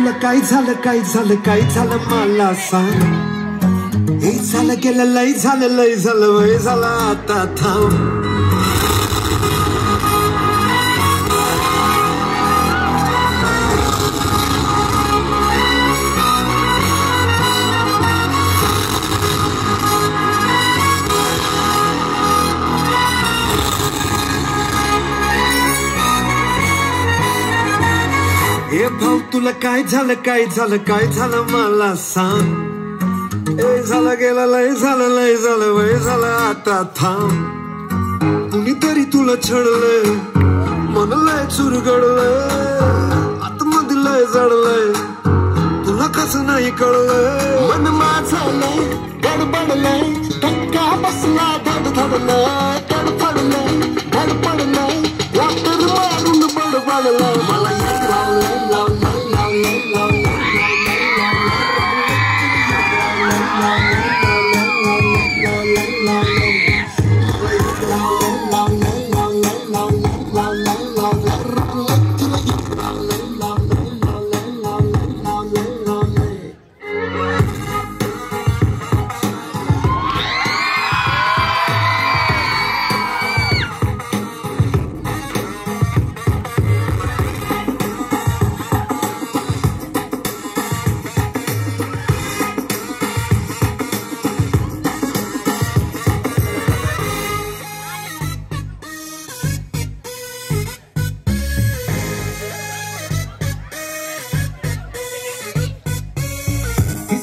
तुला काय झालं काय झालं काय झालं मला सांग. हे झालं गेलं लय झालं लय झालं वय झालं आता थांब. ए भाऊ तुला काय झालं काय झालं काय झालं मला सांग. ए झालं गेलं लय झालं लय झालं वय झालं आता थांब. कुणीतरी तुला छळलंय मन लय चुरगडलंय आतमध्ये लय जडलंय तुला कसं नाही कळलंय? मन माझ लय गडबडलंय धक्का बसला धड धडलंय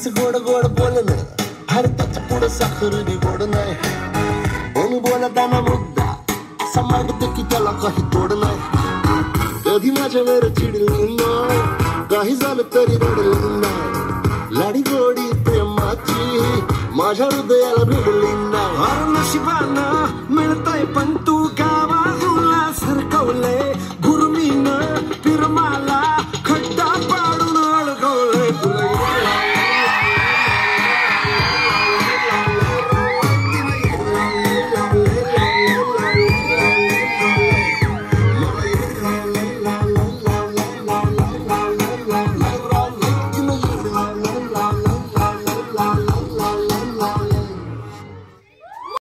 तीच गोड गोड बोलणं. भारताच्या पुढं साखर गोड नाही. कोण बोलताना मुद्दा. असा की त्याला काही तोड नाही. कधी माझ्यावर चिडली नाही. काही झालं तरी रडली नाही. लाडी गोडी प्रेमाची माझ्या हृदयाला भिडली नाही. नशिबाना